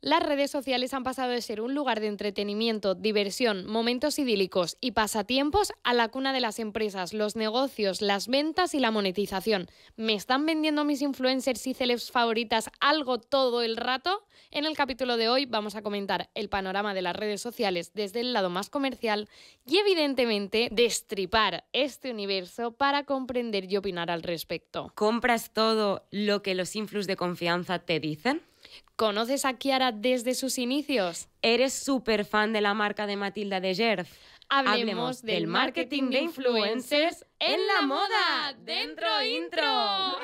Las redes sociales han pasado de ser un lugar de entretenimiento, diversión, momentos idílicos y pasatiempos a la cuna de las empresas, los negocios, las ventas y la monetización. ¿Me están vendiendo mis influencers y celebs favoritas algo todo el rato? En el capítulo de hoy vamos a comentar el panorama de las redes sociales desde el lado más comercial y evidentemente destripar este universo para comprender y opinar al respecto. ¿Compras todo lo que los influx de confianza te dicen? ¿Conoces a Kiara desde sus inicios? ¿Eres súper fan de la marca de Matilda de Gerf? Hablemos, del marketing de influencers en la moda. Dentro intro.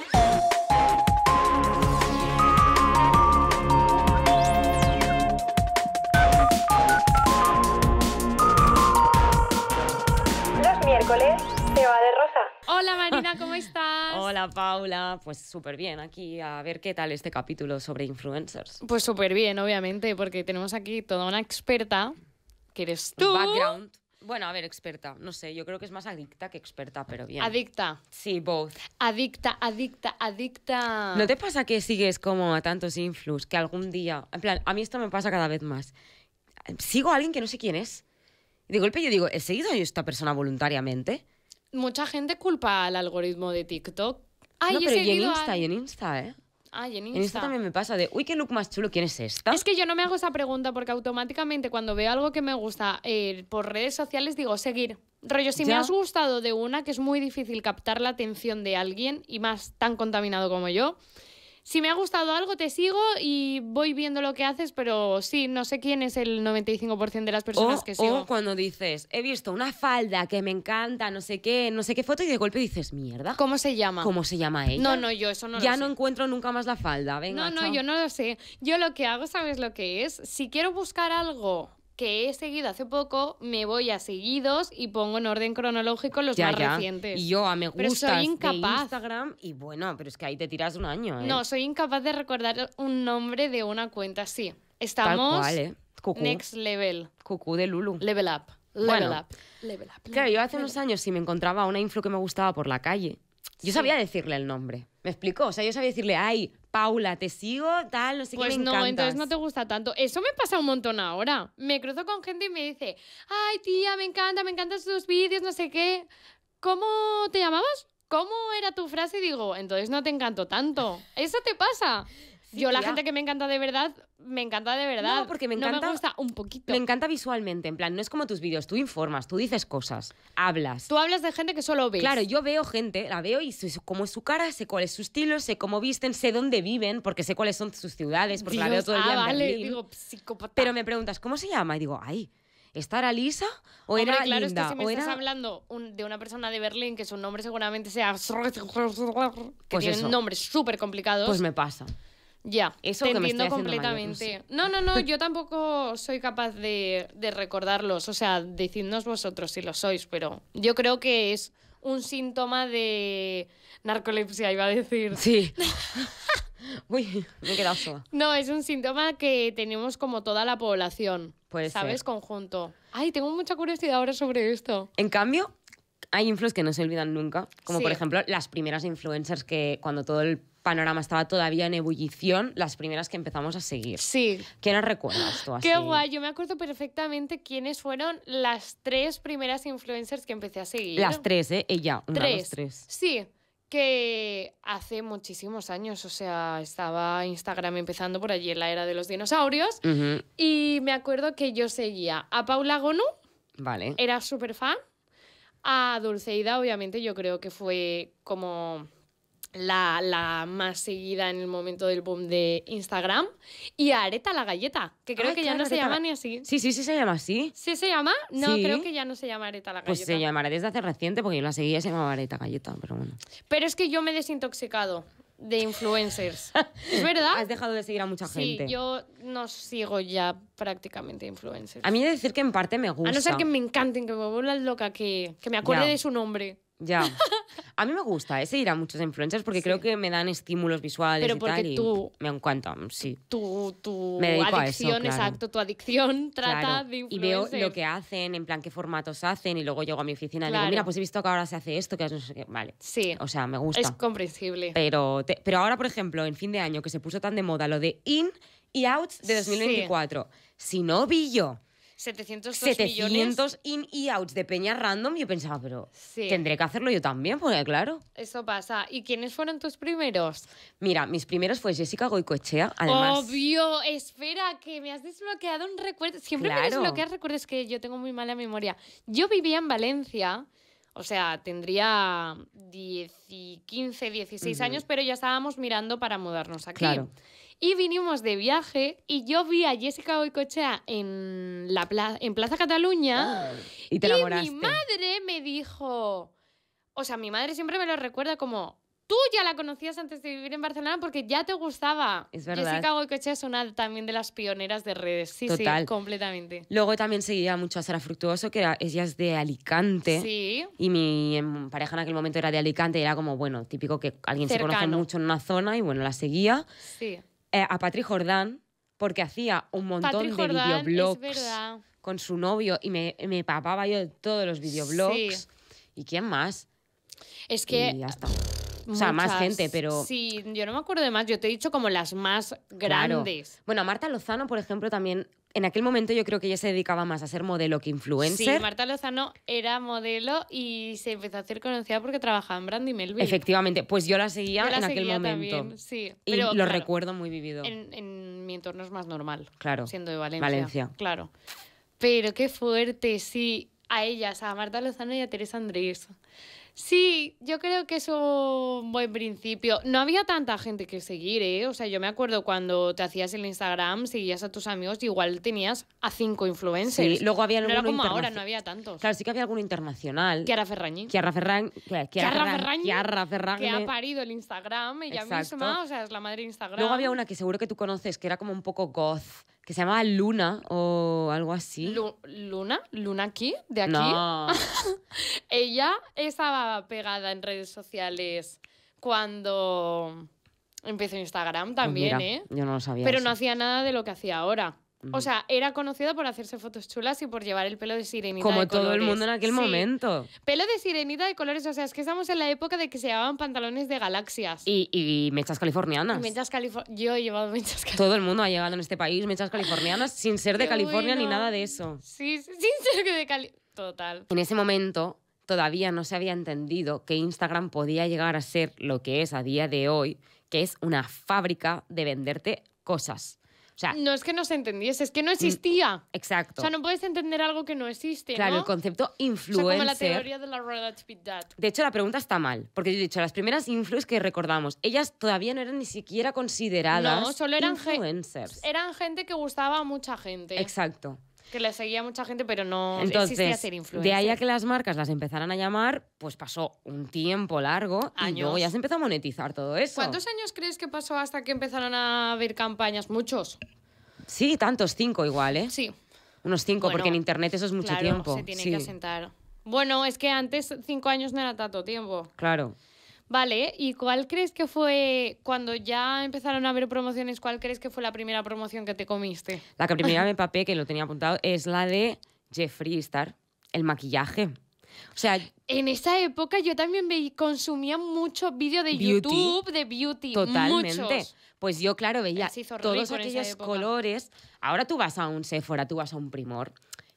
Hola Marina, ¿cómo estás? Hola Paula, pues súper bien aquí a ver qué tal este capítulo sobre influencers. Pues súper bien, obviamente, porque tenemos aquí toda una experta, que eres tú. Background. Bueno, a ver, experta. No sé, yo creo que es más adicta que experta, pero bien. Adicta. sí, both. Adicta, adicta, adicta. ¿No te pasa que sigues como a tantos influx que algún día, en plan, a mí esto me pasa cada vez más. Sigo a alguien que no sé quién es. Y de golpe yo digo, ¿he seguido yo a esta persona voluntariamente? Mucha gente culpa al algoritmo de TikTok. Ay, no, pero y en Insta, y en Insta, ¿eh? Ay, en En Insta Insta. también me pasa de, uy, qué look más chulo, ¿quién es esta? Es que yo no me hago esa pregunta porque automáticamente cuando veo algo que me gusta eh, por redes sociales digo seguir. Rollo, si me has gustado de una que es muy difícil captar la atención de alguien y más tan contaminado como yo, si me ha gustado algo te sigo y voy viendo lo que haces, pero sí, no sé quién es el 95% de las personas o, que sigo. o cuando dices, he visto una falda que me encanta, no sé qué, no sé qué foto, y de golpe dices, mierda, ¿Cómo se llama? ¿cómo se llama ella? No, no, yo eso no ya lo no sé. encuentro nunca más la falda, venga, No, no, chao. yo no lo sé. Yo lo que hago, ¿sabes lo que es? Si quiero buscar algo que he seguido hace poco, me voy a seguidos y pongo en orden cronológico los Ya, más ya. recientes. Y yo a me Pero gusta soy incapaz. Instagram y bueno, pero es que ahí te tiras un año, ¿eh? No, soy incapaz de recordar un nombre de una cuenta. Sí, Tal estamos cual, ¿eh? Cucú. next level. Cucú de Lulu. Level up. Level Bueno. up. Level up. Claro, yo hace unos años si me encontraba una influ que me gustaba por la calle, yo Sí. sabía decirle el nombre. ¿Me explicó? O sea, yo sabía decirle, ay, Paula, te sigo, tal, no sé Pues qué, me no, encantas. entonces no te gusta tanto. Eso me pasa un montón ahora. Me cruzo con gente y me dice, ay tía, me encanta, me encantan tus vídeos, no sé qué. ¿Cómo te llamabas? ¿Cómo era tu frase? Y digo, entonces no te encanto tanto. ¿Eso te pasa? Sí, Yo la gente que me encanta de verdad, me encanta de verdad. No, porque me No encanta- me gusta un poquito. Me encanta visualmente, en plan, no es como tus vídeos, tú informas, tú dices cosas, hablas. Tú hablas de gente que solo ves. Claro, yo veo gente, la veo y sé cómo es su cara, sé cuál es su estilo, sé cómo visten, sé dónde viven, porque sé cuáles son sus ciudades, porque la veo Dios, todo el ah, día en vale. Berlín. Digo, psicópata. Pero me preguntas, ¿cómo se llama? Y digo, ay, ¿esta era Lisa o Hombre, era claro, Linda? es que si me o estás era... hablando un- de una persona de Berlín que su nombre seguramente sea que Pues tienen eso. nombres súper complicados. Pues me pasa. Ya, Eso te que me entiendo estoy haciendo mayor, no completamente. No, no, no, yo tampoco soy capaz de, de recordarlos. O sea, decidnos vosotros si lo sois, pero yo creo que es un síntoma de narcolepsia, iba a decir. Sí. Uy, me he quedado sola. No, es un síntoma que tenemos como toda la población. Puede ¿Sabes? ser. Conjunto. Ay, tengo mucha curiosidad ahora sobre esto. En cambio, hay influencers que no se olvidan nunca, como por ejemplo las primeras influencers que cuando todo el panorama estaba todavía en ebullición, las primeras que empezamos a seguir. Sí, ¿Quién las recuerdas tú así? Qué guay, yo me acuerdo perfectamente quiénes fueron las tres primeras influencers que empecé a seguir. Las tres, ¿eh? Ella, una, tres. dos, tres. Sí, que hace muchísimos años, o sea, estaba Instagram empezando por allí en la era de los dinosaurios. Y me acuerdo que yo seguía a Paula Gonu, Vale. era súper fan. A Dulceida, obviamente, yo creo que fue como la, la más seguida en el momento del boom de Instagram. Y a Areta la Galleta, que creo Ay, que ya claro, no se Areta llama la- ni así. Sí, sí, sí se llama así. ¿Sí se llama? No, Sí. creo que ya no se llama Areta la Galleta. Pues se llamará desde hace reciente, porque yo la seguía y se llamaba Areta Galleta, pero bueno. Pero es que yo me he desintoxicado de influencers. ¿Es verdad? Has dejado de seguir a mucha Sí, gente. yo no sigo ya prácticamente influencers. A mí he de decir que en parte me gusta. A no ser que me encanten, que me vuelvan loca, que, que me acuerde Ya. de su nombre. Ya. A mí me gusta ¿eh? seguir a muchos influencers porque Sí. creo que me dan estímulos visuales Pero y porque tal. y tú- Me encanta, sí. Tu, tu Me dedico a eso, adicción, claro. exacto, tu adicción trata Claro. de y veo influencers. lo que hacen, en plan qué formatos hacen y luego llego a mi oficina y Claro. digo, mira, pues he visto que ahora se hace esto, que no sé qué. Vale. Sí, O sea, me gusta. es comprensible. Pero, te- pero ahora, por ejemplo, en fin de año, que se puso tan de moda lo de in y outs de 2024. Si no vi yo 702 700 millones. in y outs de peña random, yo pensaba, pero Sí. tendré que hacerlo yo también, porque claro. Eso pasa. ¿Y quiénes fueron tus primeros? Mira, mis primeros fue Jessica Goicoechea, además. Obvio, espera, que me has desbloqueado un recuerdo. Siempre me desbloqueas recuerdos que yo tengo muy mala memoria. Yo vivía en Valencia, o sea, tendría 10 y 15, 16 Ujú. años, pero ya estábamos mirando para mudarnos aquí. Claro. Y vinimos de viaje y yo vi a Jessica Goicoechea en, la pla- en Plaza Cataluña. Y te y mi madre me dijo, o sea, mi madre siempre me lo recuerda como, tú ya la conocías antes de vivir en Barcelona porque ya te gustaba. Es verdad. Jessica Goicoechea es una también de las pioneras de redes. Sí, Total. sí, completamente. Luego también seguía mucho a Sara Fructuoso, que era, ella es de Alicante. Sí, Y mi em, pareja en aquel momento era de Alicante y era como, bueno, típico que alguien se conoce Cercano. mucho en una zona y bueno, la seguía. sí. Eh, a Patri Jordán, porque hacía un montón Patri de videoblogs con su novio y me, me papaba yo de todos los videoblogs. Sí. ¿Y quién más? Es Y que... ya está. O sea, más gente, pero- Sí, yo no me acuerdo de más. Yo te he dicho como las más Claro. grandes. Bueno, a Marta Lozano, por ejemplo, también, en aquel momento yo creo que ella se dedicaba más a ser modelo que influencer. Sí, Marta Lozano era modelo y se empezó a hacer conocida porque trabajaba en Brandy Melville. Efectivamente, pues yo la seguía Yo la en aquel seguía momento. también, sí. Y Pero, lo claro, recuerdo muy vivido. En, en mi entorno es más normal. Claro. Siendo de Valencia. Valencia. Claro. Pero qué fuerte, sí. A ellas, a Marta Lozano y a Teresa Andrés. Sí, yo creo que es un buen principio. No había tanta gente que seguir, ¿eh? O sea, yo me acuerdo cuando te hacías el Instagram, seguías a tus amigos, igual tenías a cinco influencers. Sí, luego había no era como ahora, no había tantos. Claro, sí que había alguno internacional. Chiara Ferrañi. Chiara Ferran... Ferragni, Chiara Ferragni. que ha parido el Instagram ella Exacto. misma, o sea, es la madre de Instagram. Luego había una que seguro que tú conoces, que era como un poco goth, que se llamaba Luna o algo así. Lu- Luna, Luna aquí, de aquí. No. Ella estaba pegada en redes sociales cuando empezó Instagram Pues también, mira, ¿eh? Yo no lo sabía. Pero eso. no hacía nada de lo que hacía ahora. O sea, era conocida por hacerse fotos chulas y por llevar el pelo de sirenita Como de todo el mundo en aquel Sí, momento. Pelo de sirenita de colores, o sea, es que estamos en la época de que se llevaban pantalones de galaxias. Y, y mechas californianas. Mechas Califor- Yo he llevado mechas californianas. Todo el mundo ha llegado en este país mechas californianas sin ser de Qué California ni nada de eso. Sí, sin ser de Cali. Total. En ese momento todavía no se había entendido que Instagram podía llegar a ser lo que es a día de hoy, que es una fábrica de venderte cosas. O sea, No es que no se entendiese, es que no existía. exacto. O sea, no puedes entender algo que no existe, claro, ¿no? el concepto o sea, como influencer. la teoría de la relatividad. De hecho, la pregunta está mal, porque yo he dicho, las primeras influs que recordamos, ellas todavía no eran ni siquiera consideradas No, solo eran influencers. Eran gente que gustaba a mucha gente. Exacto. Que le seguía mucha gente, pero no existía Entonces, ser influencer. de ahí a que las marcas las empezaran a llamar, pues pasó un tiempo largo y Años. luego ya se empezó a monetizar todo eso. ¿Cuántos años crees que pasó hasta que empezaron a haber campañas? Muchos. Sí, tantos, cinco igual, ¿eh? Sí. Unos cinco, Bueno, porque en internet eso es mucho claro, tiempo. se tiene sí, que asentar. Bueno, es que antes cinco años no era tanto tiempo. claro. Vale, ¿y cuál crees que fue, cuando ya empezaron a haber promociones, cuál crees que fue la primera promoción que te comiste? La que primera me papé, que lo tenía apuntado, es la de Jeffree Star, el maquillaje. O sea, En esa época yo también consumía mucho vídeo de Beauty. YouTube de beauty. Totalmente. Muchos. Pues yo, claro, veía todos aquellos colores. Ahora tú vas a un Sephora, tú vas a un Primor.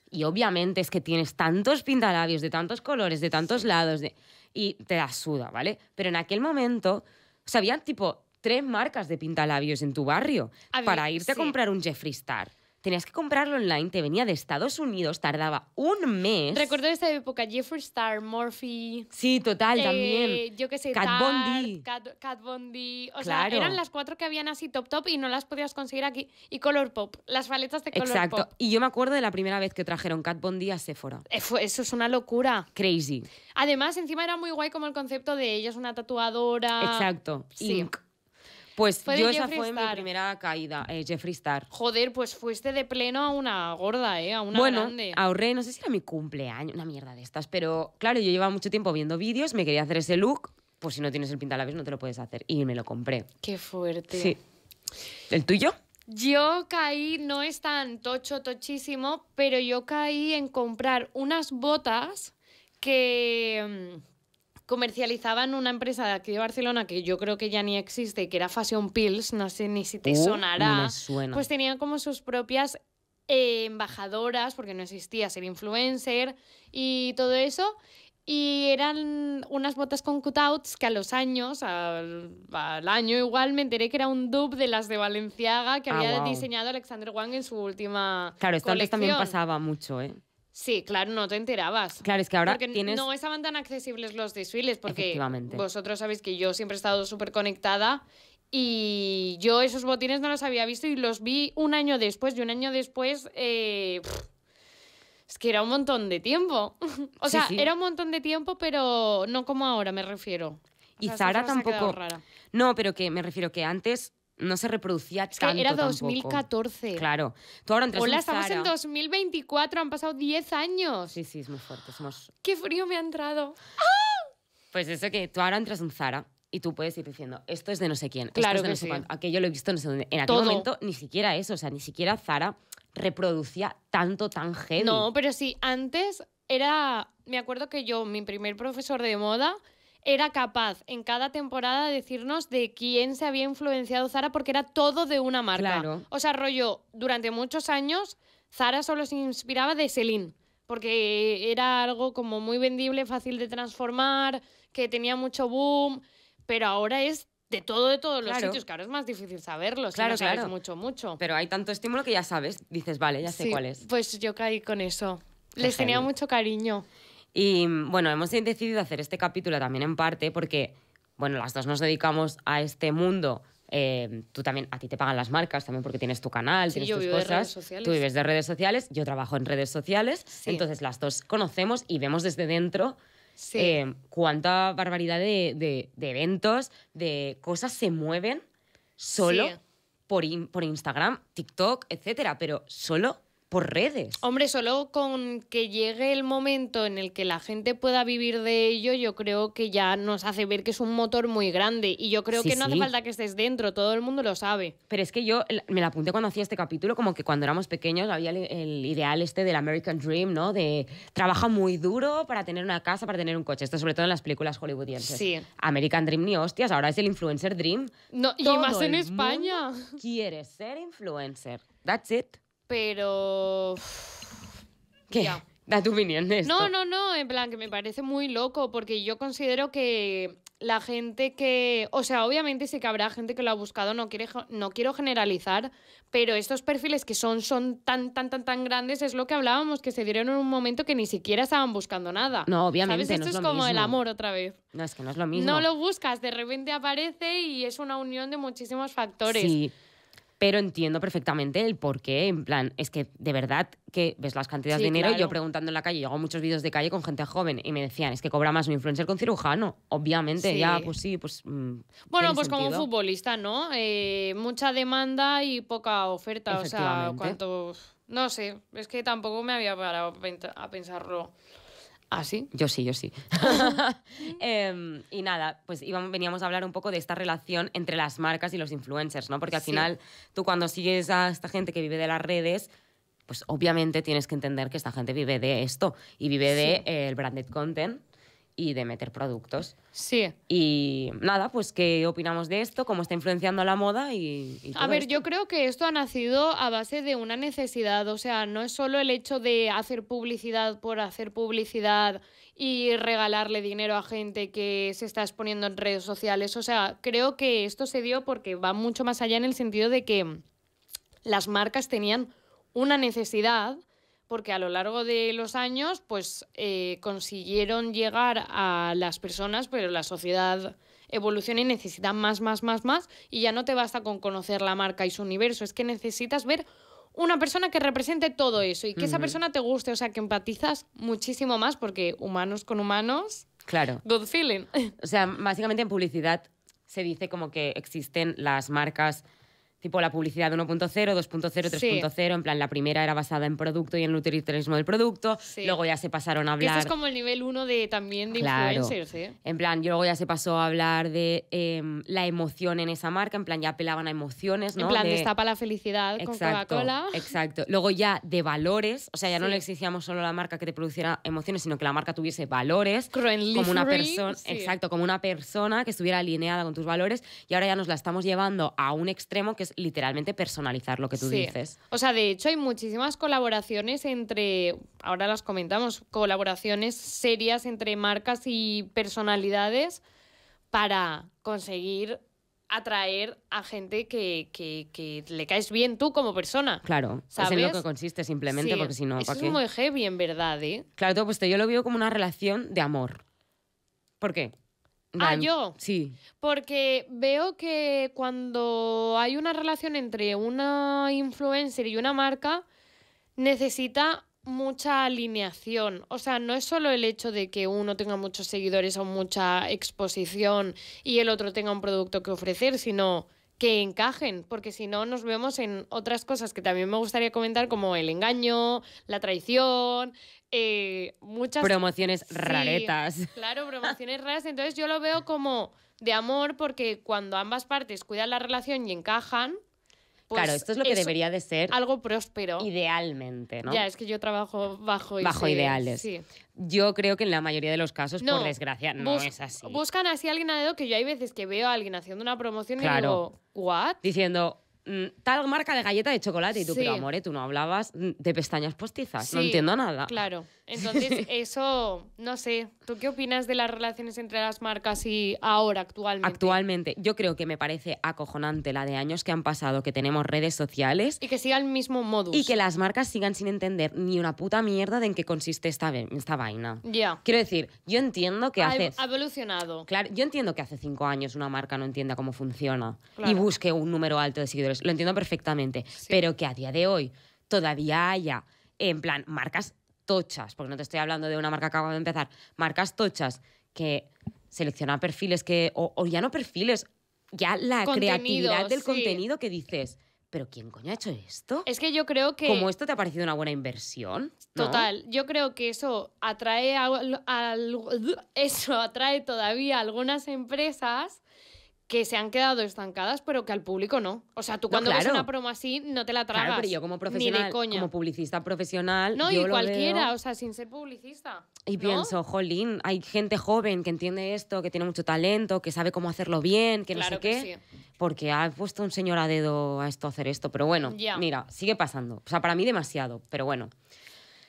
Y obviamente es que tienes tantos pintalabios de tantos colores, de tantos lados, de- y te da suda, ¿vale? Pero en aquel momento, o sea, había tipo tres marcas de pintalabios en tu barrio. Había- Para irte a sí. comprar un Jeffree Star. Tenías que comprarlo online, te venía de Estados Unidos, tardaba un mes. Recuerdo de esta época Jeffree Star, Morphe. Sí, total, eh, también. yo qué sé. Kat, Kat Von D. O Claro. sea, eran las cuatro que habían así top top y no las podías conseguir aquí. Y Color Pop, las paletas de Color Exacto. Pop. Y yo me acuerdo de la primera vez que trajeron Kat Von D a Sephora. Eh, Eso es una locura. Crazy. Además, encima era muy guay como el concepto de ella es una tatuadora. Exacto. sí. Inc. Pues Fue yo esa fue mi primera caída, eh, Jeffree Star. Joder, pues fuiste de pleno a una gorda, ¿eh? A una bueno, grande. ahorré, no sé si era mi cumpleaños, una mierda de estas, pero claro, yo llevaba mucho tiempo viendo vídeos, me quería hacer ese look, pues si no tienes el pintalabios no te lo puedes hacer. Y me lo compré. Qué fuerte. Sí. ¿El tuyo? Yo caí, no es tan tocho, tochísimo, pero yo caí en comprar unas botas que, mm, comercializaban una empresa de aquí de Barcelona que yo creo que ya ni existe, que era Fashion Pills, no sé ni si te Uh, sonará. me suena. Pues tenían como sus propias eh, embajadoras, porque no existía ser influencer y todo eso. Y eran unas botas con cutouts que a los años, al, al año igual, me enteré que era un dupe de las de Valenciaga que Ah, había diseñado Alexander Wang en su última Claro, esto antes también colección. pasaba mucho, ¿eh? Sí, claro, no te enterabas. Claro, es que ahora porque tienes... no estaban tan accesibles los desfiles, porque vosotros sabéis que yo siempre he estado súper conectada y yo esos botines no los había visto y los vi un año después y un año después... eh, es que era un montón de tiempo. o sea, sí. era un montón de tiempo, pero no como ahora, me refiero. O Y sea, Zara tampoco-. No, pero que me refiero que antes no se reproducía Es que tanto era tampoco. 2014. Claro. Tú ahora entras Hola, en estamos en Zara- 2024, han pasado 10 años. Sí, sí, es muy fuerte. Somos... Qué frío me ha entrado. Pues eso que tú ahora entras en Zara y tú puedes ir diciendo, esto es de no sé quién, esto Claro es de que no sé sí. cuánto, aquello lo he visto no sé dónde. En aquel Todo. momento ni siquiera eso, o sea, ni siquiera Zara reproducía tanto, tan heavy. No, pero sí, antes era. Me acuerdo que yo, mi primer profesor de moda, era capaz en cada temporada de decirnos de quién se había influenciado Zara porque era todo de una marca. Claro. O sea, rollo, durante muchos años, Zara solo se inspiraba de Celine. Porque era algo como muy vendible, fácil de transformar, que tenía mucho boom. Pero ahora es de todo, de todos los Claro. sitios, ahora es más difícil saberlo. si Claro, no sabes claro. mucho, mucho. Pero hay tanto estímulo que ya sabes, dices, vale, ya sé Sí, cuál es. Pues yo caí con eso. Les tenía mucho cariño. Y bueno, hemos decidido hacer este capítulo también en parte porque, bueno, las dos nos dedicamos a este mundo. eh, tú también, a ti te pagan las marcas también porque tienes tu canal, Sí, tienes yo tus vivo de cosas. redes sociales. Tú vives de redes sociales, yo trabajo en redes sociales. Sí. Entonces las dos conocemos y vemos desde dentro Sí. eh, cuánta barbaridad de, de- de eventos, de cosas se mueven solo por, in- por Instagram, TikTok, etcétera, pero solo por redes. Hombre, solo con que llegue el momento en el que la gente pueda vivir de ello, yo creo que ya nos hace ver que es un motor muy grande. Y yo creo Sí, que no hace falta que estés dentro, todo el mundo lo sabe. Pero es que yo me la apunté cuando hacía este capítulo, como que cuando éramos pequeños había el, el ideal este del American Dream, ¿no? De trabaja muy duro para tener una casa, para tener un coche. Esto sobre todo en las películas hollywoodienses. Sí. American Dream ni hostias, ahora es el influencer dream. No, y más en España. quiere ser influencer. That's it. Pero. ¿Qué? Ya. Da tu opinión de esto. No, no, no, en plan que me parece muy loco porque yo considero que la gente que, o sea, obviamente sí que habrá gente que lo ha buscado, no quiere no quiero generalizar, pero estos perfiles que son son tan tan tan tan grandes es lo que hablábamos que se dieron en un momento que ni siquiera estaban buscando nada. No, obviamente, ¿Sabes? no Esto es es, lo como el mismo. amor otra vez. No, es que no es lo mismo. No lo buscas, de repente aparece y es una unión de muchísimos factores. Sí, pero entiendo perfectamente el por qué. En plan, es que de verdad que ves las cantidades Sí, de dinero. y Yo claro. preguntando en la calle, yo hago muchos vídeos de calle con gente joven y me decían, es que cobra más un influencer con cirujano. Obviamente, Sí. ya, pues sí, pues. mm, Bueno, pues como un futbolista, ¿no? Eh, mucha demanda y poca oferta. O sea, cuánto. No sé, es que tampoco me había parado a penta- a pensarlo así. Yo sí, yo sí. Em, y nada, pues íbamos, veníamos a hablar un poco de esta relación entre las marcas y los influencers, ¿no? Porque al Sí. final, tú cuando sigues a esta gente que vive de las redes, pues obviamente tienes que entender que esta gente vive de esto y vive de Sí. eh, el branded content y de meter productos. Sí. Y nada, pues qué opinamos de esto, cómo está influenciando la moda y, y A ver, esto. yo creo que esto ha nacido a base de una necesidad, o sea, no es solo el hecho de hacer publicidad por hacer publicidad y regalarle dinero a gente que se está exponiendo en redes sociales, o sea, creo que esto se dio porque va mucho más allá en el sentido de que las marcas tenían una necesidad porque a lo largo de los años pues eh, consiguieron llegar a las personas, pero la sociedad evoluciona y necesita más, más, más, más y ya no te basta con conocer la marca y su universo, es que necesitas ver una persona que represente todo eso y que esa persona te guste, o sea, que empatizas muchísimo más porque humanos con humanos, Claro. good feeling. O sea, básicamente en publicidad se dice como que existen las marcas tipo la publicidad de 1.0, 2.0, 3.0, en plan la primera era basada en producto y en el utilitarismo del producto, Sí. luego ya se pasaron a Que hablar... esto es como el nivel 1 de también de Claro. influencers, ¿eh? En plan, luego ya se pasó a hablar de em, la emoción en esa marca, en plan ya apelaban a emociones, ¿no? En plan, de, destapa la felicidad con Exacto, Coca-Cola. exacto. Luego ya de valores, o sea, ya no Sí. le exigíamos solo a la marca que te produciera emociones, sino que la marca tuviese valores, Cruen como una persona, sí. exacto, como una persona que estuviera alineada con tus valores y ahora ya nos la estamos llevando a un extremo que es literalmente personalizar lo que tú Sí. dices. O sea, de hecho hay muchísimas colaboraciones entre, ahora las comentamos, colaboraciones serias entre marcas y personalidades para conseguir atraer a gente que, que- que le caes bien tú como persona. Claro, es en lo ¿Sabes? que consiste simplemente, Sí, porque si no, Eso ¿para es qué? muy heavy, en verdad, ¿eh? Claro, todo pues yo lo veo como una relación de amor. ¿Por qué? Ah, ¿yo? Sí. Porque veo que cuando hay una relación entre una influencer y una marca, necesita mucha alineación. O sea, no es solo el hecho de que uno tenga muchos seguidores o mucha exposición y el otro tenga un producto que ofrecer, sino que encajen, porque si no nos vemos en otras cosas que también me gustaría comentar, como el engaño, la traición, eh, muchas Promociones Sí, raretas. Claro, promociones raras. Entonces yo lo veo como de amor porque cuando ambas partes cuidan la relación y encajan, pues claro, esto es lo que debería de ser algo próspero. idealmente, ¿no? Ya, es que yo trabajo bajo Bajo ideales. Sí. Yo creo que en la mayoría de los casos, No, por desgracia, no es así. Buscan así a alguien a dedo que yo hay veces que veo a alguien haciendo una promoción y Claro. digo, ¿what? Diciendo, mm, tal marca de galleta de chocolate. Y tú, Sí. pero amore, tú no hablabas mm, de pestañas postizas. No Sí, entiendo nada. Claro. Entonces, eso, no sé. ¿Tú qué opinas de las relaciones entre las marcas y ahora, actualmente? Actualmente, yo creo que me parece acojonante la de años que han pasado, que tenemos redes sociales Y que siga el mismo modus. y que las marcas sigan sin entender ni una puta mierda de en qué consiste esta, vaina. Ya. Quiero decir, yo entiendo que Ha hace... ha evolucionado. Claro, yo entiendo que hace cinco años una marca no entienda cómo funciona y busque un número alto de seguidores. Lo entiendo perfectamente. Pero que a día de hoy todavía haya, en plan, marcas tochas, porque no te estoy hablando de una marca que acaba de empezar, marcas tochas que seleccionan perfiles que, o, o ya no perfiles, ya la Contenido, creatividad del sí. contenido que dices, pero ¿quién coño ha hecho esto? Es que yo creo que... ¿Cómo esto te ha parecido una buena inversión? ¿No? Total, yo creo que eso atrae al- eso atrae todavía a algunas empresas que se han quedado estancadas, pero que al público no. O sea, tú No, cuando ves claro. una promo así no te la tragas. Claro, pero yo como Ni profesional, de coña. como publicista profesional, no, yo y lo cualquiera, veo- o sea, sin ser publicista. Y ¿no? pienso, jolín, hay gente joven que entiende esto, que tiene mucho talento, que sabe cómo hacerlo bien, que no Claro sé que qué. sí. Porque ha puesto un señor a dedo a esto a hacer esto. Pero bueno, mira, sigue pasando. O sea, para mí demasiado, pero bueno.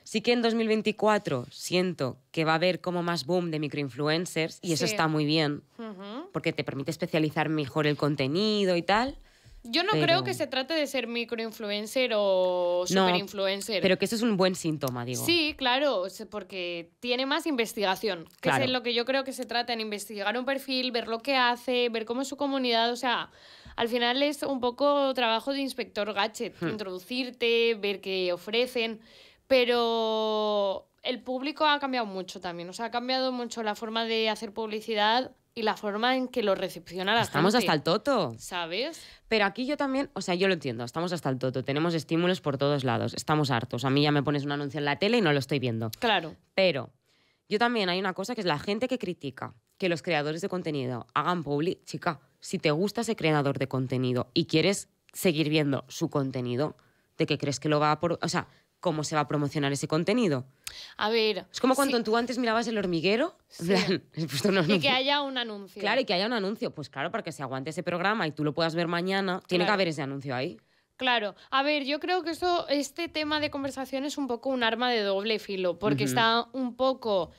Sí que en 2024 siento que va a haber como más boom de microinfluencers y eso Sí. está muy bien Ujú. porque te permite especializar mejor el contenido y tal. Yo no Pero- creo que se trate de ser microinfluencer o No, superinfluencer. Pero que eso es un buen síntoma, digo. Sí, claro, porque tiene más investigación. Que Claro. es en lo que yo creo que se trata, en investigar un perfil, ver lo que hace, ver cómo es su comunidad. O sea, al final es un poco trabajo de inspector gadget, Hmm. introducirte, ver qué ofrecen. Pero el público ha cambiado mucho también. O sea, ha cambiado mucho la forma de hacer publicidad y la forma en que lo recepciona la Estamos gente. hasta el toto. ¿Sabes? Pero aquí yo también, o sea, yo lo entiendo, estamos hasta el toto, tenemos estímulos por todos lados, estamos hartos. A mí ya me pones un anuncio en la tele y no lo estoy viendo. Claro. Pero yo también hay una cosa que es la gente que critica que los creadores de contenido hagan public. Chica, si te gusta ese creador de contenido y quieres seguir viendo su contenido, ¿de qué crees que lo va a... por- o sea, ¿cómo se va a promocionar ese contenido? A ver. Es como cuando sí, tú antes mirabas el hormiguero. Sí. plan, un Y que haya un anuncio. Claro, y que haya un anuncio. Pues claro, para que se aguante ese programa y tú lo puedas ver mañana, tiene que haber ese anuncio ahí. Claro, a ver, yo creo que esto, este tema de conversación es un poco un arma de doble filo, porque está un poco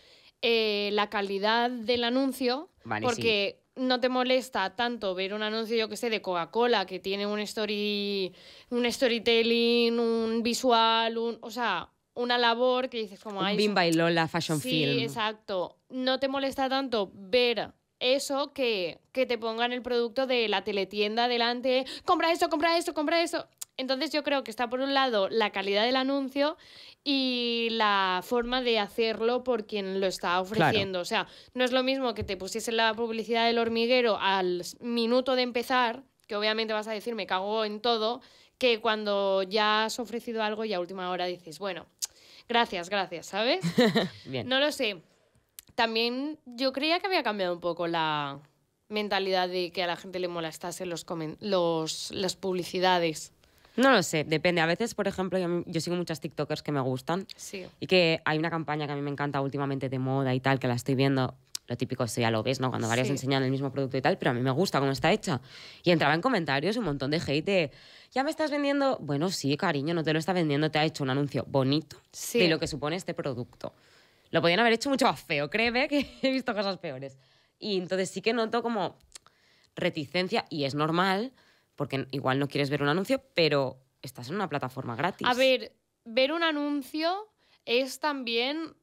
eh, la calidad del anuncio, Vale, porque no te molesta tanto ver un anuncio, yo que sé, de Coca-Cola, que tiene un story, un storytelling, un visual, un, o sea, una labor que dices como... Un "Ay, Bimba y Lola Fashion sí, Film. exacto. No te molesta tanto ver eso que, que te pongan el producto de la teletienda delante, compra esto, compra esto, compra eso. Entonces yo creo que está por un lado la calidad del anuncio y la forma de hacerlo por quien lo está ofreciendo. O sea, no es lo mismo que te pusiesen la publicidad del hormiguero al minuto de empezar que obviamente vas a decir me cago en todo, que cuando ya has ofrecido algo y a última hora dices, bueno, gracias, gracias, ¿sabes? Bien. No lo sé. También yo creía que había cambiado un poco la mentalidad de que a la gente le molestase los, los las publicidades. No lo sé, depende. A veces, por ejemplo, yo, yo sigo muchas TikTokers que me gustan Sí. y que hay una campaña que a mí me encanta últimamente de moda y tal, que la estoy viendo. Lo típico, eso ya lo ves, ¿no? Cuando varias Sí. enseñan el mismo producto y tal, pero a mí me gusta cómo está hecha. Y entraba en comentarios un montón de hate de, ya me estás vendiendo. Bueno, sí, cariño, no te lo está vendiendo, te ha hecho un anuncio bonito Sí. de lo que supone este producto. Lo podían haber hecho mucho más feo, créeme que he visto cosas peores. Y entonces sí que noto como reticencia, y es normal, porque igual no quieres ver un anuncio, pero estás en una plataforma gratis. A ver, ver un anuncio es también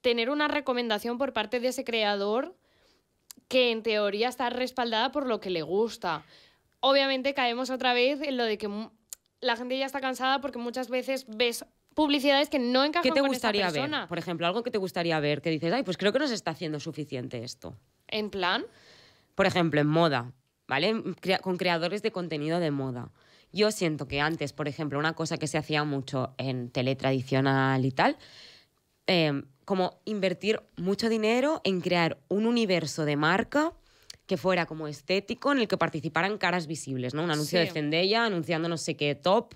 tener una recomendación por parte de ese creador que en teoría está respaldada por lo que le gusta. Obviamente caemos otra vez en lo de que la gente ya está cansada porque muchas veces ves publicidades que no encajan ¿Qué te con gustaría esa ver? persona. Por ejemplo, algo que te gustaría ver, que dices, ay, pues creo que no se está haciendo suficiente esto. En plan, Por ejemplo, en moda, ¿vale? Crea- con creadores de contenido de moda. Yo siento que antes, por ejemplo, una cosa que se hacía mucho en tele tradicional y tal, eh, como invertir mucho dinero en crear un universo de marca que fuera como estético, en el que participaran caras visibles, ¿no? Un anuncio Sí. de Zendaya anunciando no sé qué top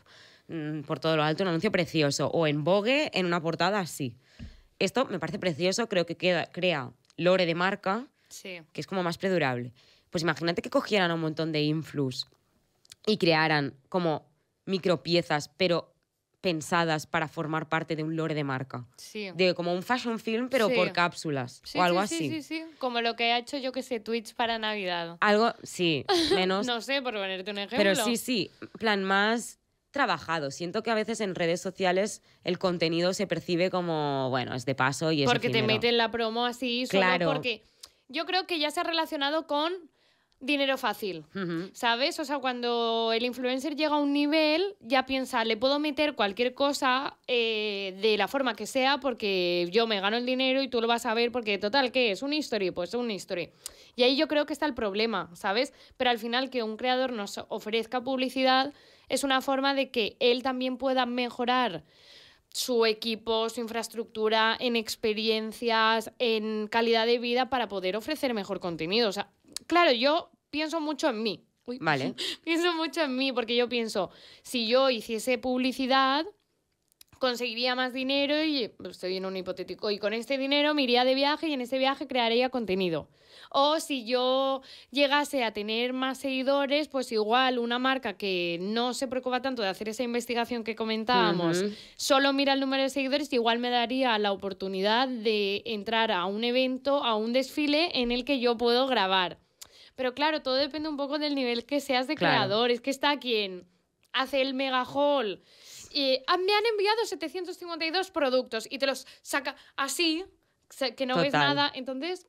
por todo lo alto, un anuncio precioso. O en Vogue, en una portada así. Esto me parece precioso, creo que queda, crea lore de marca sí. que es como más perdurable. Pues imagínate que cogieran a un montón de influx y crearan como micropiezas, pero pensadas para formar parte de un lore de marca. Sí. De como un fashion film, pero Sí. por cápsulas Sí, o algo sí, así. Sí, sí, sí. Como lo que ha hecho, yo que sé, Twitch para Navidad. Algo, sí, menos. No sé, por ponerte un ejemplo. pero sí, sí, plan más trabajado. Siento que a veces en redes sociales el contenido se percibe como, bueno, es de paso y es Porque te meten la promo así, solo Claro. porque yo creo que ya se ha relacionado con dinero fácil. ¿Sabes? O sea, cuando el influencer llega a un nivel, ya piensa, le puedo meter cualquier cosa eh, de la forma que sea porque yo me gano el dinero y tú lo vas a ver porque, total, ¿qué es? ¿Un history? Pues un history. Y ahí yo creo que está el problema, ¿sabes? Pero al final que un creador nos ofrezca publicidad es una forma de que él también pueda mejorar su equipo, su infraestructura, en experiencias, en calidad de vida para poder ofrecer mejor contenido. O sea, claro, yo pienso mucho en mí. Uy, Vale. pienso mucho en mí porque yo pienso, si yo hiciese publicidad, conseguiría más dinero y estoy en un hipotético y con este dinero me iría de viaje y en ese viaje crearía contenido. O si yo llegase a tener más seguidores, pues igual una marca que no se preocupa tanto de hacer esa investigación que comentábamos, solo mira el número de seguidores, igual me daría la oportunidad de entrar a un evento, a un desfile en el que yo puedo grabar. Pero claro, todo depende un poco del nivel que seas de Claro. creador. Es que está quien hace el mega haul. Y ah, me han enviado 752 productos y te los saca así, que no ves nada. Entonces,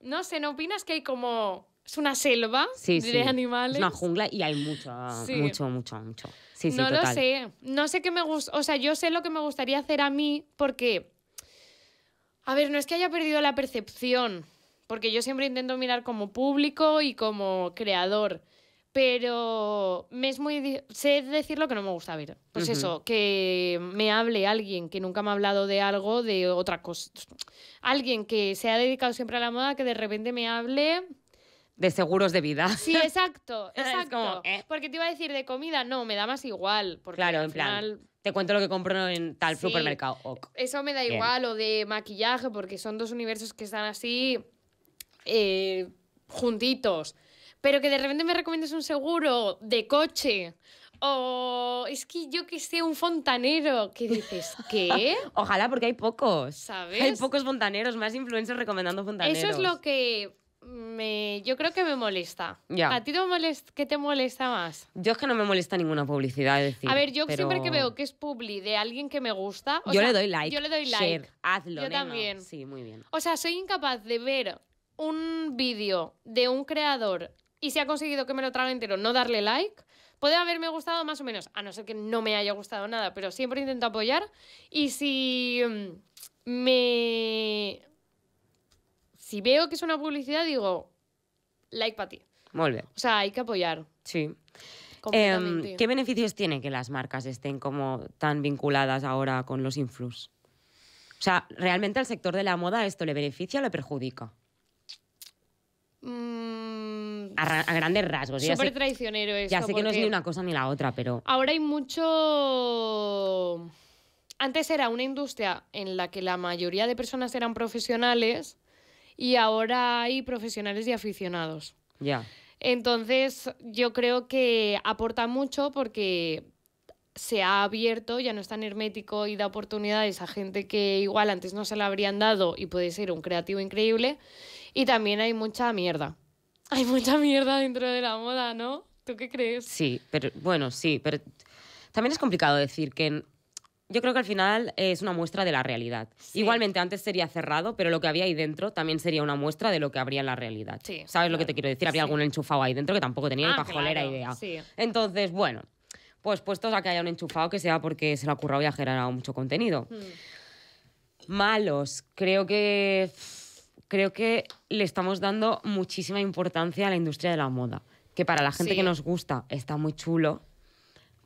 no sé, ¿no opinas que hay como... Es una selva Sí, de sí. animales? Es una jungla y hay mucho, Sí. mucho, mucho, mucho. Sí, sí, no total. lo sé. No sé qué me gusta. O sea, yo sé lo que me gustaría hacer a mí porque. A ver, no es que haya perdido la percepción. Porque yo siempre intento mirar como público y como creador. Pero me es muy. Sé decir lo que no me gusta ver. Pues eso, que me hable alguien que nunca me ha hablado de algo, de otra cosa. Alguien que se ha dedicado siempre a la moda, que de repente me hable De seguros de vida. Sí, exacto, Es exacto. como, eh. Porque te iba a decir de comida, no, me da más igual. Porque Claro, al en plan, final Te cuento lo que compro en tal Sí. supermercado. Ok. Eso me da Bien. igual, o de maquillaje, porque son dos universos que están así eh, juntitos. Pero que de repente me recomiendes un seguro de coche. O es que yo que sé, un fontanero. que dices? ¿Qué? Ojalá, porque hay pocos. ¿Sabes? Hay pocos fontaneros, más influencers recomendando fontaneros. Eso es lo que me, yo creo que me molesta. Ya. ¿A ti te molesta, qué te molesta más? Yo es que no me molesta ninguna publicidad, es decir. A ver, yo pero- siempre que veo que es publi de alguien que me gusta, o yo sea, le doy like. Yo le doy share, like. hazlo, Yo nena. también. Sí, muy bien. O sea, soy incapaz de ver un vídeo de un creador y se ha conseguido que me lo traga entero, no darle like. Puede haberme gustado más o menos, a no ser que no me haya gustado nada, pero siempre intento apoyar. Y si mm, me. Si veo que es una publicidad, digo, like para ti. Muy bien. O sea, hay que apoyar. Sí. Em. ¿Qué beneficios tiene que las marcas estén como tan vinculadas ahora con los influx? O sea, ¿realmente al sector de la moda esto le beneficia o le perjudica? Mm, A, ra- a grandes rasgos. Ya Súper traicionero eso. ya sé que no es ni una cosa ni la otra, pero Ahora hay mucho... Antes era una industria en la que la mayoría de personas eran profesionales y ahora hay profesionales y aficionados. ya. Entonces, yo creo que aporta mucho porque se ha abierto, ya no es tan hermético y da oportunidades a gente que igual antes no se le habrían dado y puede ser un creativo increíble. Y también hay mucha mierda. Hay mucha mierda dentro de la moda, ¿no? ¿Tú qué crees? Sí, pero bueno, sí, pero también es complicado decir que yo creo que al final es una muestra de la realidad. Sí. Igualmente antes sería cerrado, pero lo que había ahí dentro también sería una muestra de lo que habría en la realidad. Sí, ¿Sabes lo que claro. te quiero decir? Habría Sí. algún enchufado ahí dentro que tampoco tenía ni Ah, pajolera claro, idea. sí. Entonces, bueno, pues puestos a que haya un enchufado que sea porque se le ha ocurrido y ha generado mucho contenido. Hmm. Malos, creo que creo que le estamos dando muchísima importancia a la industria de la moda, que para la gente Sí. que nos gusta está muy chulo,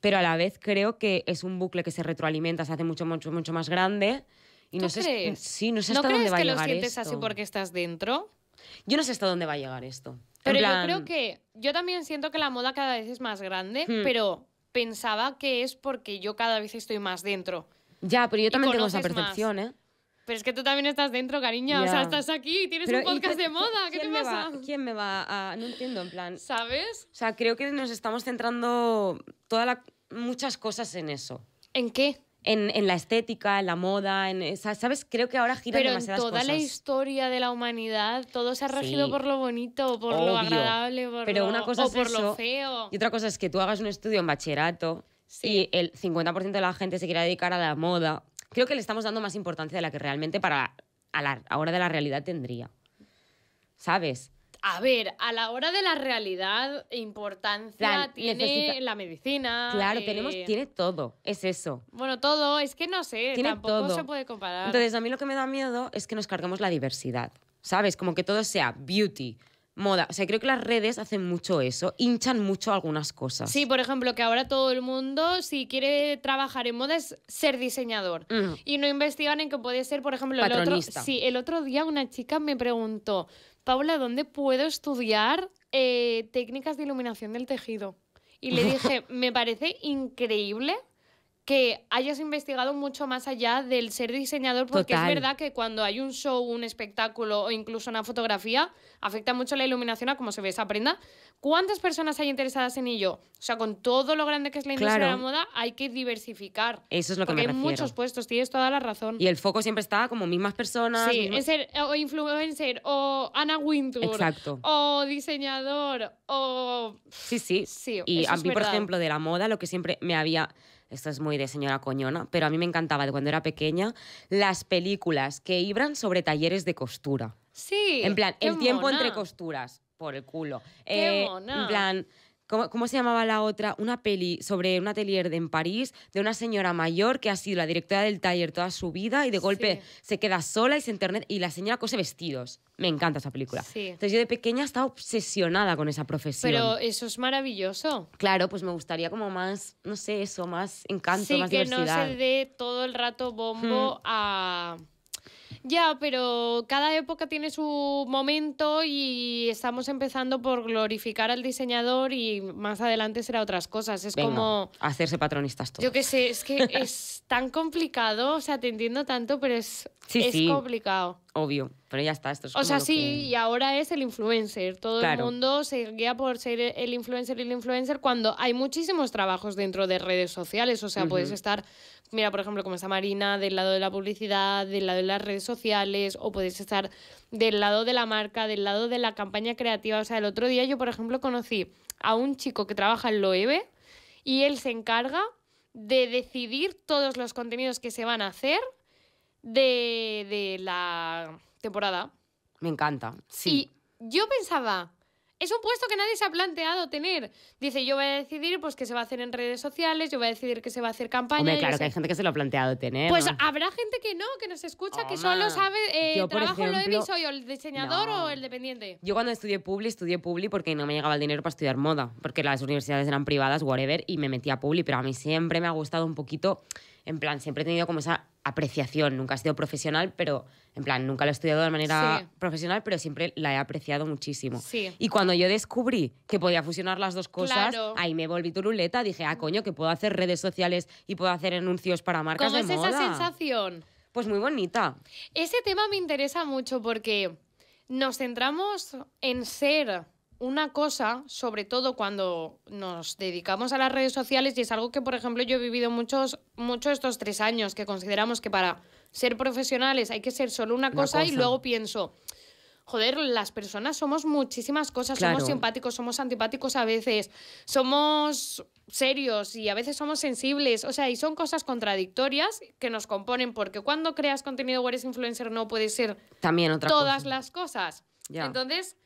pero a la vez creo que es un bucle que se retroalimenta, se hace mucho mucho mucho más grande y no ¿Tú sé crees? sí, no sé ¿No hasta dónde crees va a que lo llegar sientes esto. así porque estás dentro? Yo no sé hasta dónde va a llegar esto. Pero plan- yo creo que yo también siento que la moda cada vez es más grande, Hmm. pero pensaba que es porque yo cada vez estoy más dentro. Ya, pero yo también tengo esa conoces más. percepción, ¿eh? Pero es que tú también estás dentro, cariña. O sea, estás aquí y tienes Pero, un ¿y podcast qué- de moda. ¿Qué te me pasa? va- ¿Quién me va a...? No entiendo, en plan... ¿Sabes? O sea, creo que nos estamos centrando toda la- muchas cosas en eso. ¿En qué? En, en la estética, en la moda, en esa- ¿sabes? Creo que ahora giran Pero en demasiadas toda cosas. la historia de la humanidad, todo se ha regido Sí. por lo bonito, por lo Obvio. agradable, por Pero lo, una cosa o es por eso, lo feo. Y otra cosa es que tú hagas un estudio en bachillerato Sí. y el 50% de la gente se quiera dedicar a la moda. Creo que le estamos dando más importancia de la que realmente para a la hora de la realidad tendría. ¿Sabes? A ver, a la hora de la realidad, importancia Plan, tiene necesita- la medicina. claro, eh, tenemos, tiene todo. Es eso. Bueno, todo, es que no sé, Tiene tampoco todo. se puede comparar. Entonces, a mí lo que me da miedo es que nos carguemos la diversidad. ¿Sabes? Como que todo sea beauty, moda. O sea, creo que las redes hacen mucho eso, hinchan mucho algunas cosas. Sí, por ejemplo, que ahora todo el mundo, si quiere trabajar en moda, es ser diseñador. Mm. Y no investigan en que puede ser, por ejemplo, el otro, sí, el otro día una chica me preguntó, Paula, ¿dónde puedo estudiar eh, técnicas de iluminación del tejido? Y le dije, me parece increíble que hayas investigado mucho más allá del ser diseñador, porque Total. es verdad que cuando hay un show, un espectáculo o incluso una fotografía, afecta mucho la iluminación a cómo se ve esa prenda. ¿Cuántas personas hay interesadas en ello? O sea, con todo lo grande que es la industria de la moda, hay que diversificar. Eso es lo que me hay refiero. muchos puestos, tienes toda la razón. Y el foco siempre está como mismas personas. Sí, mismas- en ser o influencer, o Anna Wintour, Exacto. o diseñador, o... Sí, sí. Sí, y a mí, por ejemplo, de la moda, lo que siempre me había. Esto es muy de señora coñona, pero a mí me encantaba de cuando era pequeña las películas que ibran sobre talleres de costura. Sí. En plan, el tiempo entre costuras, por el culo. Qué Eh, mona. En plan, ¿cómo, cómo se llamaba la otra? Una peli sobre un atelier de- en París de una señora mayor que ha sido la directora del taller toda su vida y de golpe Sí. se queda sola y se internet y la señora cose vestidos. Me encanta esa película. Sí. Entonces yo de pequeña estaba obsesionada con esa profesión. Pero eso es maravilloso. Claro, pues me gustaría como más, no sé, eso, más encanto, sí, más que diversidad. No se dé todo el rato bombo a... Ya, pero cada época tiene su momento y estamos empezando por glorificar al diseñador y más adelante será otras cosas. Es Venga, como... hacerse patronistas todos. Yo qué sé, es que es tan complicado, o sea, te entiendo tanto, pero es, Sí, es sí. complicado. Obvio, pero ya está, esto es O como sea, sí, que- y ahora es el influencer. Todo Claro. el mundo se guía por ser el influencer y el influencer cuando hay muchísimos trabajos dentro de redes sociales. O sea, puedes estar, mira, por ejemplo, como está Marina, del lado de la publicidad, del lado de las redes sociales, o puedes estar del lado de la marca, del lado de la campaña creativa. O sea, el otro día yo, por ejemplo, conocí a un chico que trabaja en Loewe y él se encarga de decidir todos los contenidos que se van a hacer de, de la temporada. Me encanta, sí. Y yo pensaba, Es un puesto que nadie se ha planteado tener. Dice, yo voy a decidir pues qué se va a hacer en redes sociales, yo voy a decidir qué se va a hacer campaña. Hombre, yo claro que hay gente que se lo ha planteado tener. Pues ¿no? habrá gente que no, que nos escucha, que solo sabe eh, yo, trabajo lo ejemplo- de soy o el diseñador No. o el dependiente. Yo cuando estudié Publi, estudié Publi porque no me llegaba el dinero para estudiar moda, porque las universidades eran privadas, whatever, y me metí a Publi, pero a mí siempre me ha gustado un poquito, en plan, siempre he tenido como esa apreciación, nunca he sido profesional, pero en plan, nunca lo he estudiado de manera Sí. profesional, pero siempre la he apreciado muchísimo. Sí. Y cuando yo descubrí que podía fusionar las dos cosas, Claro. ahí me volví turuleta, dije, ah, coño, que puedo hacer redes sociales y puedo hacer anuncios para marcas ¿Cómo de es moda. esa sensación? Pues muy bonita. Ese tema me interesa mucho porque nos centramos en ser una cosa, sobre todo cuando nos dedicamos a las redes sociales, y es algo que, por ejemplo, yo he vivido muchos, mucho estos tres años, que consideramos que para ser profesionales hay que ser solo una Una cosa, y luego pienso, joder, las personas somos muchísimas cosas, somos simpáticos, somos antipáticos a veces, somos serios y a veces somos sensibles, o sea, y son cosas contradictorias que nos componen porque cuando creas contenido o eres influencer no puedes ser También otra todas cosa. las cosas. Ya. Entonces,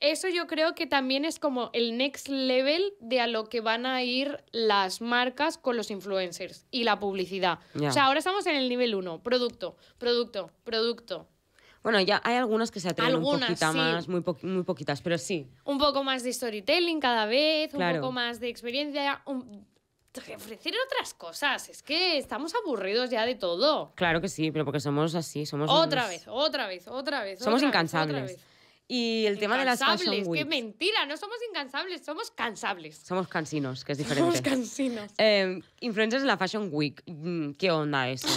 eso yo creo que también es como el next level de a lo que van a ir las marcas con los influencers y la publicidad. O sea, ahora estamos en el nivel 1, producto, producto, producto. Bueno, ya hay algunas que se atreven Algunas, un poquito sí. más, muy, po- muy poquitas, pero sí. Un poco más de storytelling cada vez, un poco más de experiencia, un- ofrecer otras cosas. Es que estamos aburridos ya de todo. Claro que sí, pero porque somos así, somos Otra unos- vez, otra vez, otra vez. Somos otra vez, otra incansables. vez. Y el tema de las Fashion Weeks. Qué mentira, no somos incansables, somos cansables. Somos cansinos, que es Somos diferente. cansinos. Eh, influencers en la Fashion Week. Mm, ¿Qué onda eso?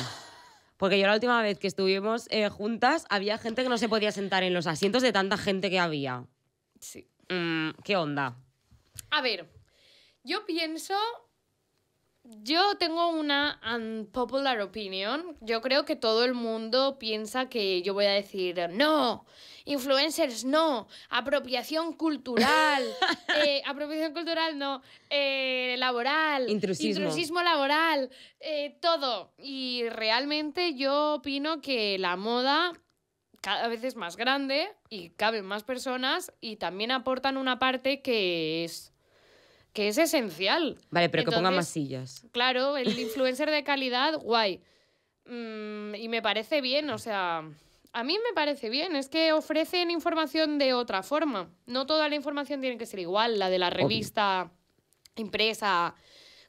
Porque yo la última vez que estuvimos eh, juntas había gente que no se podía sentar en los asientos de tanta gente que había. Sí. Mm, ¿Qué onda? A ver, yo pienso. Yo tengo una unpopular opinion. Yo creo que todo el mundo piensa que yo voy a decir no, influencers no, apropiación cultural, eh, apropiación cultural no, eh, laboral, Intrusismo. intrusismo laboral, eh, todo. Y realmente yo opino que la moda cada vez es más grande y caben más personas y también aportan una parte que es que es esencial. Vale, pero que pongan más sillas. Claro, el influencer de calidad, guay. Mm, y me parece bien, o sea, a mí me parece bien. Es que ofrecen información de otra forma. No toda la información tiene que ser igual, la de la revista impresa,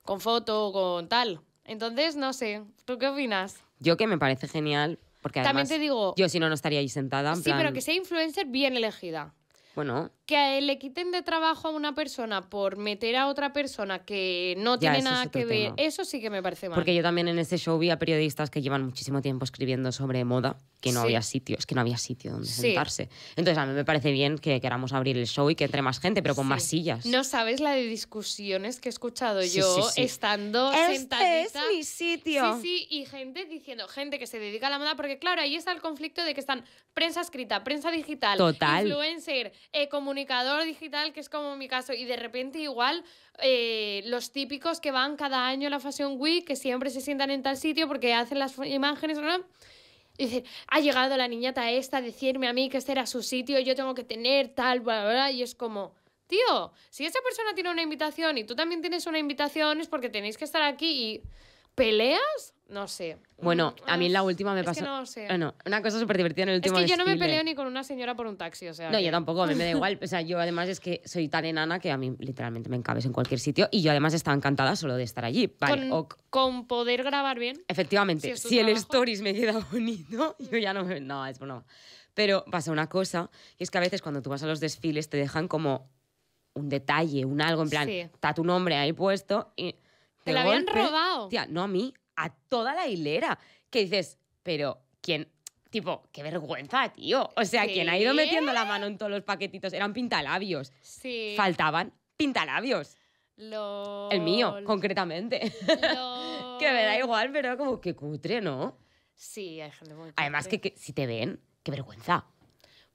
con foto, con tal. Entonces, no sé, ¿tú qué opinas? Yo que me parece genial, porque además También te digo, yo si no, no estaría ahí sentada. En sí, plan, pero que sea influencer bien elegida. Bueno, Que le quiten de trabajo a una persona por meter a otra persona que no Ya, tiene nada que ver, tema. eso sí que me parece mal. porque yo también en ese show vi a periodistas que llevan muchísimo tiempo escribiendo sobre moda, que no Sí. había sitio, es que no había sitio donde Sí. sentarse. Entonces a mí me parece bien que queramos abrir el show y que entre más gente, pero con Sí. más sillas. No sabes la de discusiones que he escuchado yo estando este sentadita. es mi sitio. Sí, sí, y gente diciendo, gente que se dedica a la moda, porque claro, ahí está el conflicto de que están prensa escrita, prensa digital, Total. influencer, eh, comunicador digital, que es como mi caso, y de repente igual eh, los típicos que van cada año a la Fashion Week, que siempre se sientan en tal sitio porque hacen las imágenes, ¿no? Y dicen, ha llegado la niñata esta a decirme a mí que este era su sitio, yo tengo que tener tal, bla, bla, bla, y es como, tío, si esa persona tiene una invitación y tú también tienes una invitación es porque tenéis que estar aquí y peleas, no sé. Bueno, Mm, a mí en la es- última me es pasó. que no sé. Ah, una cosa súper divertida en el Es último que yo no me desfile. peleo ni con una señora por un taxi, o sea. No, que- yo tampoco, a mí me da igual. O sea, yo además es que soy tan enana que a mí literalmente me encabes en cualquier sitio y yo además estaba encantada solo de estar allí. Vale, Con, ok. con poder grabar bien. Efectivamente, Si es si el stories me queda bonito, yo ya no me... No, es broma. Pero pasa una cosa, y es que a veces cuando tú vas a los desfiles te dejan como un detalle, un algo, en plan, Sí. está tu nombre ahí puesto y... Te la habían golpe, robado. Tía, no a mí, a toda la hilera. Que dices, pero ¿quién...? Tipo, qué vergüenza, tío. O sea, ¿quién ha ido metiendo la mano en todos los paquetitos? Eran pintalabios. Sí. Faltaban pintalabios. Lo... El mío, concretamente. que me da igual, pero como que cutre, ¿no? Sí, hay gente muy Además que, que si te ven, qué vergüenza.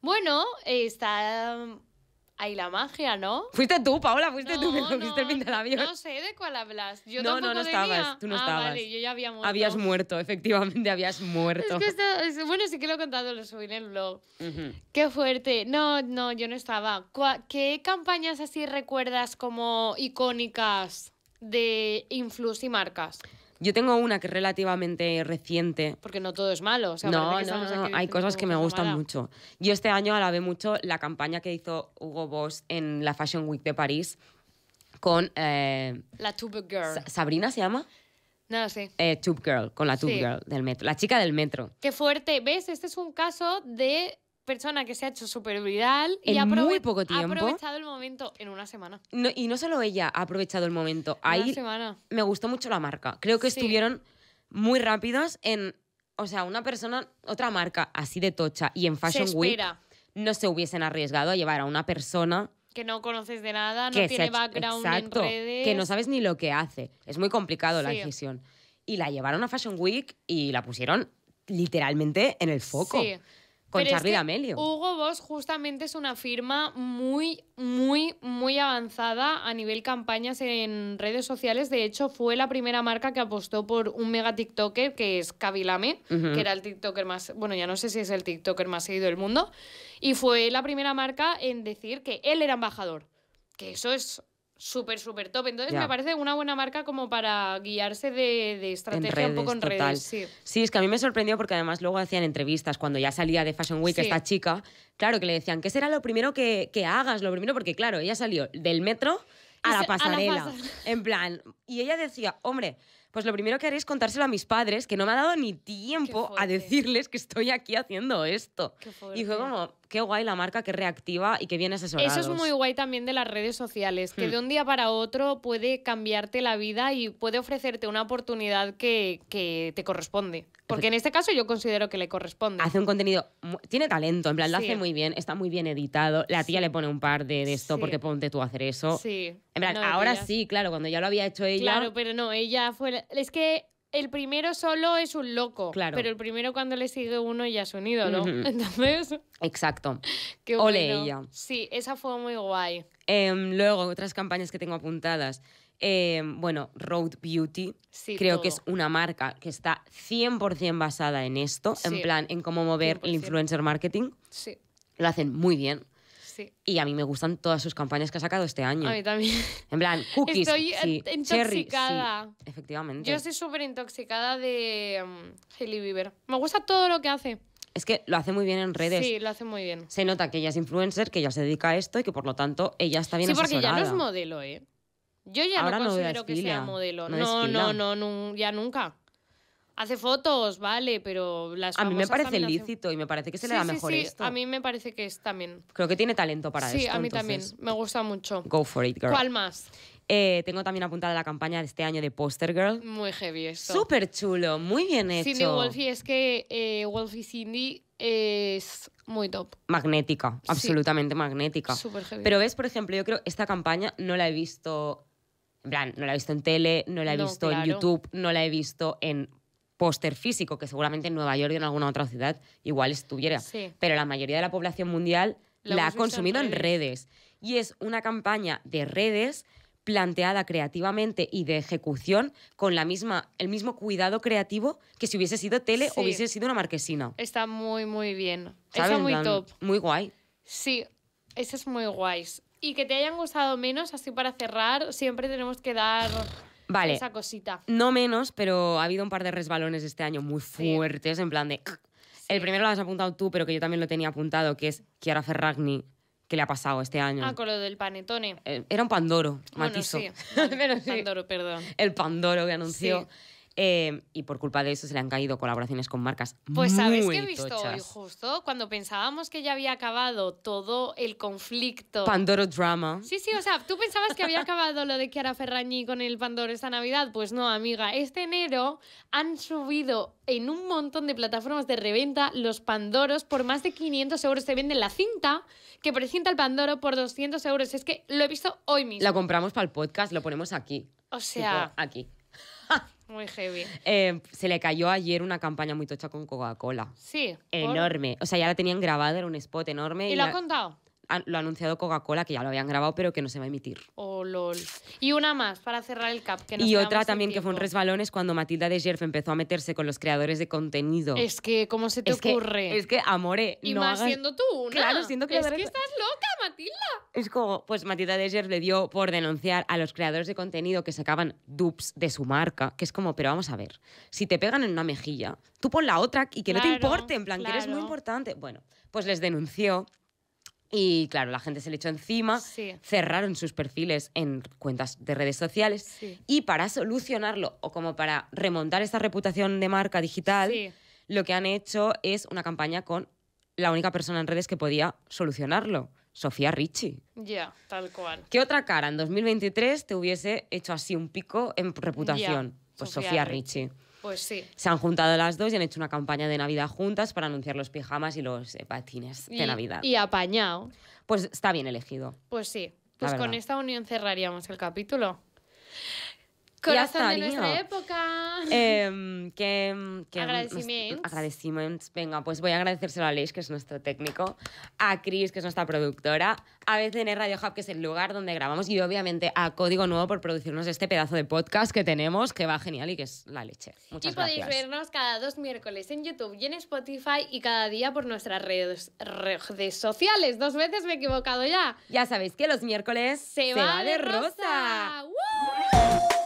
Bueno, está... Ahí la magia, ¿no? Fuiste tú, Paola, fuiste tú que No, cogiste el no, pintalabios. No sé de cuál hablas. Yo No, no, tampoco no tenía. estabas, tú no ah, estabas. Vale, yo ya había muerto. Habías muerto, efectivamente, habías muerto. Es que esto, es- bueno, sí que lo he contado, lo subí en el blog. Qué fuerte. No, no, yo no estaba. ¿Qué campañas así recuerdas como icónicas de influx y marcas? Yo tengo una que es relativamente reciente. Porque no todo es malo. O sea, no, no, no, aquí hay cosas que me gustan mala. mucho. Yo este año alabé mucho la campaña que hizo Hugo Boss en la Fashion Week de París con eh, La Tube Girl. Sa- Sabrina se llama No sé. Eh, Tube Girl con la Tube Sí. Girl del metro, la chica del metro. Qué fuerte. ¿Ves? Este es un caso de persona que se ha hecho súper viral y En ha muy poco ha tiempo. aprovechado el momento en una semana. No- y no solo ella ha aprovechado el momento, Una ahí semana. me gustó mucho la marca. Creo que Sí. estuvieron muy rápidos en, o sea, una persona, otra marca así de tocha y en Fashion se Week no se hubiesen arriesgado a llevar a una persona Que no conoces de nada, no tiene ha background exacto, en redes. que no sabes ni lo que hace. Es muy complicado la Sí. decisión. Y la llevaron a Fashion Week y la pusieron literalmente en el foco. Sí. Con Pero es Charlie que D'Amelio. Hugo Boss justamente es una firma muy, muy, muy avanzada a nivel campañas en redes sociales. De hecho, fue la primera marca que apostó por un mega TikToker que es Kabilame, que era el TikToker más, bueno, ya no sé si es el TikToker más seguido del mundo. Y fue la primera marca en decir que él era embajador. Que eso es súper, súper top. Entonces Ya. me parece una buena marca como para guiarse de, de estrategia un poco en total. redes. Sí. Sí, es que a mí me sorprendió porque además luego hacían entrevistas cuando ya salía de Fashion Week Sí. esta chica. Claro, que le decían, ¿qué será lo primero que, que hagas? Lo primero, porque claro, ella salió del metro a la se- a la pasarela. En plan, y ella decía, hombre, pues lo primero que haré es contárselo a mis padres, que no me ha dado ni tiempo a decirles que estoy aquí haciendo esto. Qué Y fue como, qué guay la marca, qué reactiva y qué bien asesorada. Eso es muy guay también de las redes sociales, que Hmm. de un día para otro puede cambiarte la vida y puede ofrecerte una oportunidad que, que te corresponde. Porque en este caso yo considero que le corresponde. Hace un contenido, tiene talento, en plan, lo hace muy bien, está muy bien editado. La tía Sí. le pone un par de, de esto Sí. porque ponte tú a hacer eso. Sí. En plan, No, ahora sí, claro, cuando ya lo había hecho ella. Claro, pero no, ella fue... la- Es que el primero solo es un loco. Claro. Pero el primero cuando le sigue uno ya es un ídolo. Entonces, Exacto. qué Ole bueno. ella. Sí, esa fue muy guay. Em, luego, otras campañas que tengo apuntadas. Em, bueno, Road Beauty. Sí, Creo que es una marca que está 100% basada en esto, en plan, en cómo mover el 100%. influencer marketing. Sí, Lo hacen muy bien. Sí. Y a mí me gustan todas sus campañas que ha sacado este año. A mí también. En plan, cookies. Estoy sí, en- cherry, intoxicada. sí, efectivamente. Yo estoy súper intoxicada de um, Hailey Bieber. Me gusta todo lo que hace. Es que lo hace muy bien en redes. Sí, lo hace muy bien. Se nota que ella es influencer, que ella se dedica a esto y que por lo tanto ella está bien Sí, porque ya no es asesorada. modelo, ¿eh? Yo ya Ahora no no considero que sea modelo. no, no, no, ya nunca. Hace fotos, vale, pero las A mí me parece lícito y me parece que se le Sí, da sí, mejor sí, esto. A mí me parece que es también. Creo que tiene talento para sí, esto. a mí entonces, también. Me gusta mucho. Go for it, girl. ¿Cuál más? Eh, tengo también apuntada la campaña de este año de Poster Girl. Muy heavy esto. Súper chulo, muy bien hecho. Cindy Wolfie es que eh, Wolfie Cindy es muy top. Magnética, absolutamente magnética. Súper heavy. Pero ves, por ejemplo, yo creo esta campaña no la he visto, en plan, no la he visto en tele, no la he No, visto en. YouTube, no la he visto en póster físico, que seguramente en Nueva York y en alguna otra ciudad igual estuviera. Sí. Pero la mayoría de la población mundial La ha consumido en redes. redes. Y es una campaña de redes planteada creativamente y de ejecución con la misma, el mismo cuidado creativo que si hubiese sido tele Sí. o hubiese sido una marquesina. Está muy, muy bien. Está muy top. Muy guay. Sí, ese es muy guays. Y que te hayan gustado menos, así para cerrar, siempre tenemos que dar Vale. esa cosita. No menos, pero ha habido un par de resbalones este año muy Sí. fuertes, en plan de... El primero lo has apuntado tú, pero que yo también lo tenía apuntado, que es Chiara Ferragni, que le ha pasado este año. Ah, con lo del panetone. Eh, Era un Pandoro, Bueno, matizo. sí. Pandoro, perdón. El Pandoro que anunció. Sí. Eh, y por culpa de eso se le han caído colaboraciones con marcas Pues sabes que he visto hoy justo cuando pensábamos que ya había acabado todo el conflicto. Pandoro Drama. Sí, sí, o sea, tú pensabas que había acabado lo de Chiara Ferragni con el Pandoro esta Navidad. Pues no, amiga. Este enero han subido en un montón de plataformas de reventa los Pandoros por más de 500 euros. Te venden la cinta que presenta el Pandoro por 200 euros. Es que lo he visto hoy mismo. Lo compramos para el podcast, lo ponemos aquí. O sea, Tipo, aquí. muy heavy. Eh, se le cayó ayer una campaña muy tocha con Coca-Cola. Sí. por- Enorme. O sea, ya la tenían grabada, era un spot enorme. ¿Y lo ha la- contado? Lo ha anunciado Coca-Cola, que ya lo habían grabado, pero que no se va a emitir. Oh, lol. Y una más para cerrar el cap. Que nos Y otra también que fue un resbalón es cuando Matilda de Gerf empezó a meterse con los creadores de contenido. Es que, ¿cómo se te Es que- ocurre? es que, amore, y no más hagas- siendo tú una. Claro, siendo Es que de- estás loca, Matilda. Es como, pues Matilda Desger le dio por denunciar a los creadores de contenido que sacaban dupes de su marca, que es como, pero vamos a ver, si te pegan en una mejilla, tú pon la otra y que no te Claro, importe, en plan, que eres muy claro. importante. Bueno, pues les denunció y claro, la gente se le echó encima, Sí. cerraron sus perfiles en cuentas de redes sociales Sí. y para solucionarlo o como para remontar esta reputación de marca digital, Sí. lo que han hecho es una campaña con la única persona en redes que podía solucionarlo, Sofía Ricci. Ya, tal cual. ¿Qué otra cara en 2023 te hubiese hecho así un pico en reputación? pues Sofía Sofía Ricci. Ricci. Pues sí. Se han juntado las dos y han hecho una campaña de Navidad juntas para anunciar los pijamas y los eh, patines de Navidad. Y apañado. Pues está bien elegido. Pues sí. Pues con esta unión cerraríamos el capítulo. Corazón de nuestra época. Em, que, que- Agradecimientos. agradecimientos. Venga, pues voy a agradecérselo a Leish, que es nuestro técnico, a Chris, que es nuestra productora, a BCN Radio Hub, que es el lugar donde grabamos, y obviamente a Código Nuevo por producirnos este pedazo de podcast que tenemos, que va genial y que es la leche. Muchas y podéis gracias. vernos cada dos miércoles en YouTube y en Spotify y cada día por nuestras redes, redes sociales. Dos veces me he equivocado ya. Ya sabéis que los miércoles Se, va, de rosa. ¡Uh!